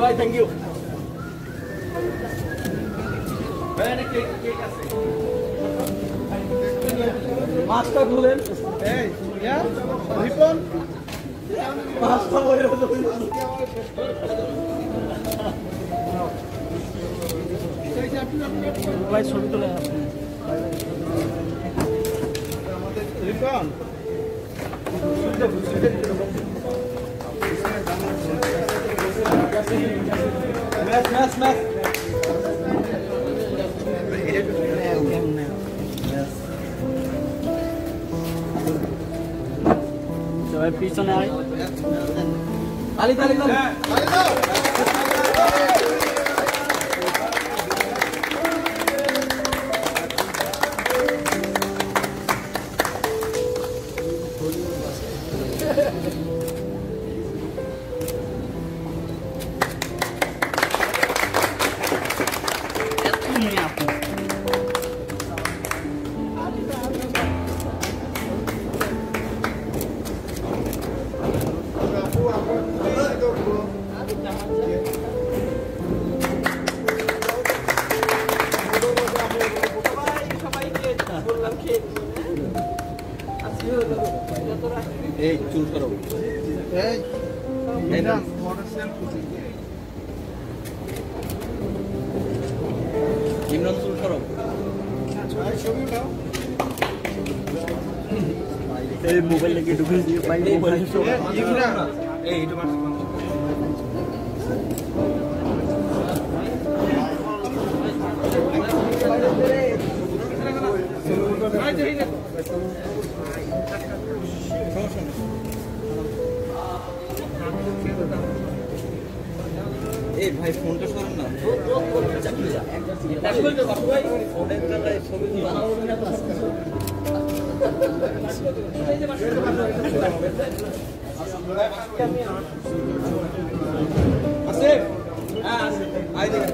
ভাই thank you মাছটা রিপন? মাছটা ভাই ছবি তুলে রিপন? ম্যাচ ম্যাচ ম্যাচ সবাই পিছনে আয় তালি তালি এই চুল করো এই এটা ইমরান চুল সরব এই মোবাইল লেগে ঢুকে দিয়ে পাই মোবাইল এই এটা এই ভাই ফোনটা সরান না। আছে হ্যাঁ আছে আই দেখেন।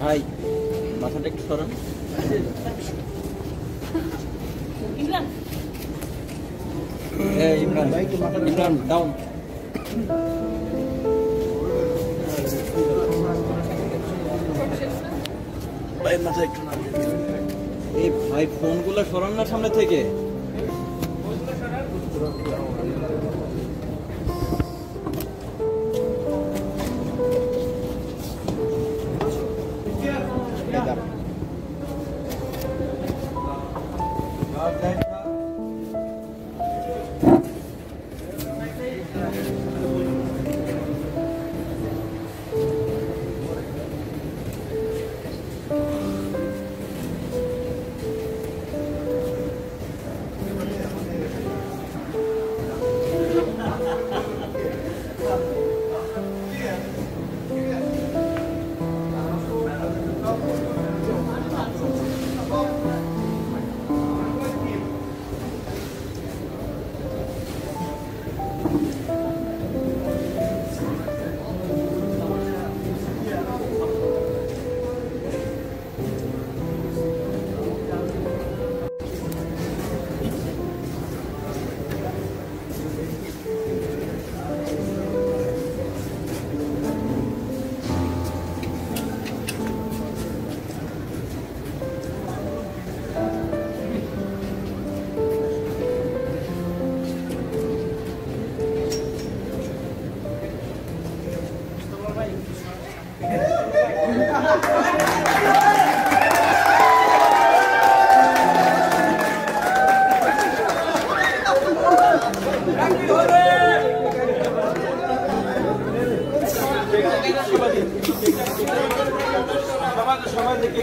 ভাই মাথাটা একটু সরান এই ইমরান ইমরান ডাউন ভাই মাথায় একটু না এই ভাই ফোনগুলো সরান না সামনে থেকে। সবাই দেখে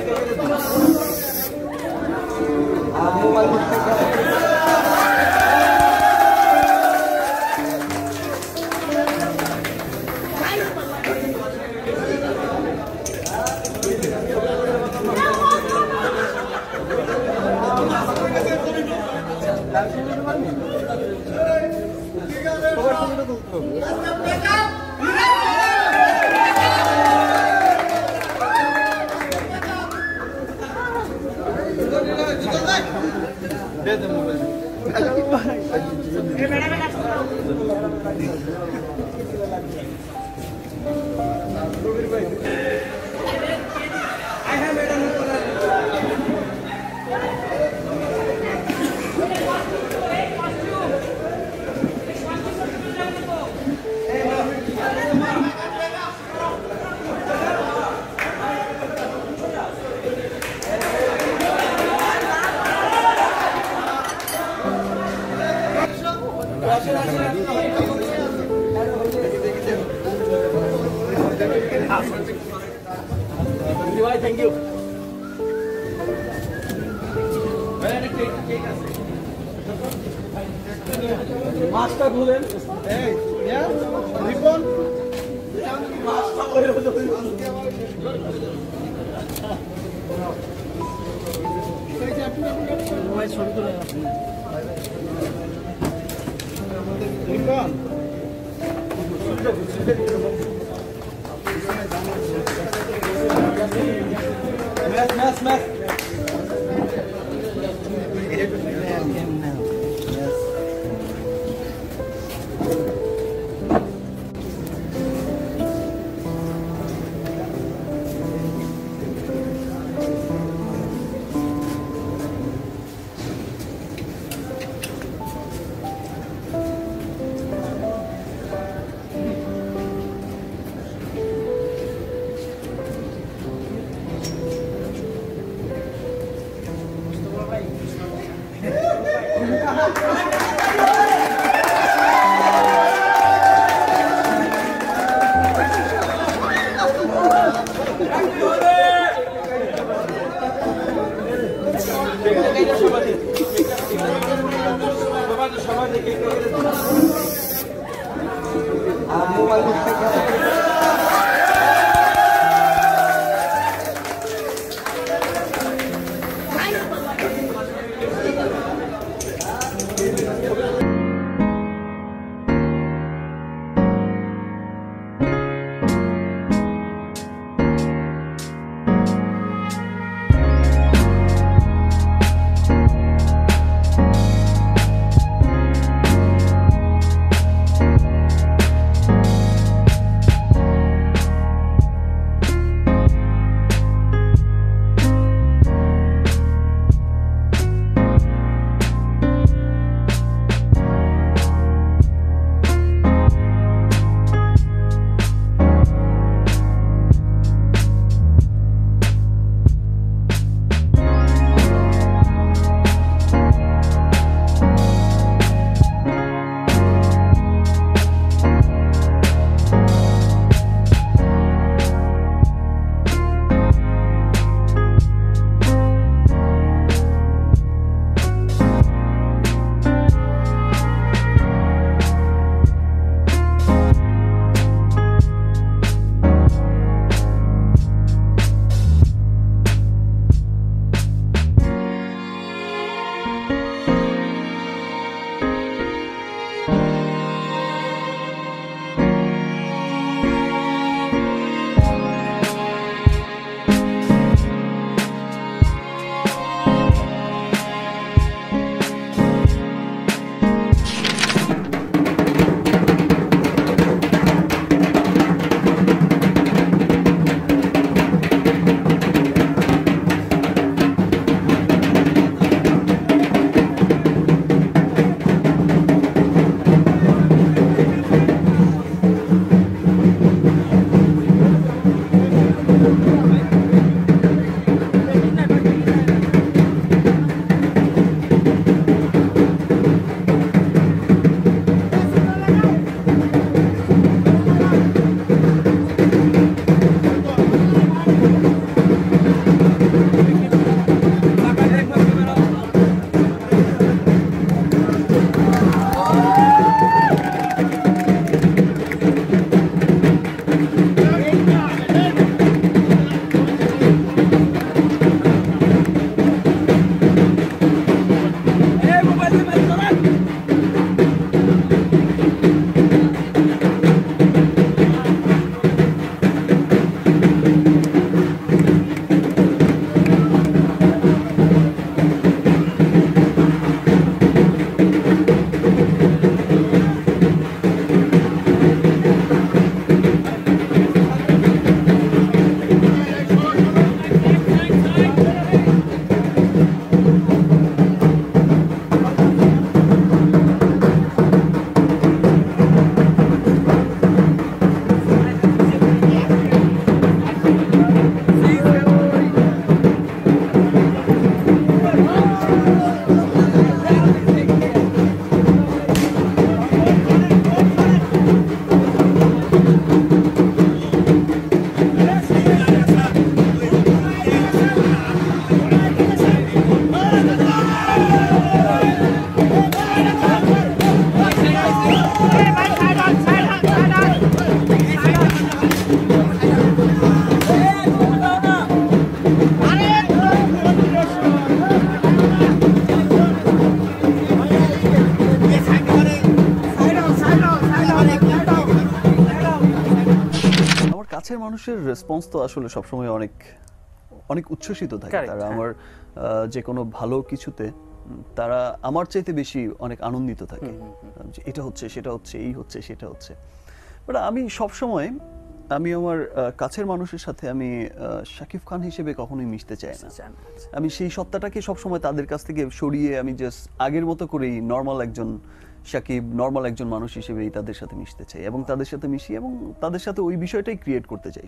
মাছটা খুলেন রিপন ছবি তুলে Ripon match match match 감사합니다. Response তো আসলে সবসময় অনেক অনেক উচ্ছ্বসিত থাকে। তারা হ্যাঁ। আমার যে কোনো ভালো কিছুতে তারা আমার চাইতে বেশি অনেক আনন্দিত থাকে। যে এটা হচ্ছে সেটা হচ্ছে এই হচ্ছে সেটা হচ্ছে। বাট আমি সব সময় আমি আমার কাছের মানুষের সাথে আমি শাকিব খান হিসেবে কখনোই মিশতে চাই না। আমি সেই সত্তাটাকে সবসময় তাদের কাছ থেকে সরিয়ে আমি জাস্ট আগের মতো করেই নর্মাল একজন সাকিব নর্মাল একজন মানুষ হিসেবেই তাদের সাথে মিশতে চাই এবং তাদের সাথে মিশি এবং তাদের সাথে ওই বিষয়টাই ক্রিয়েট করতে চাই।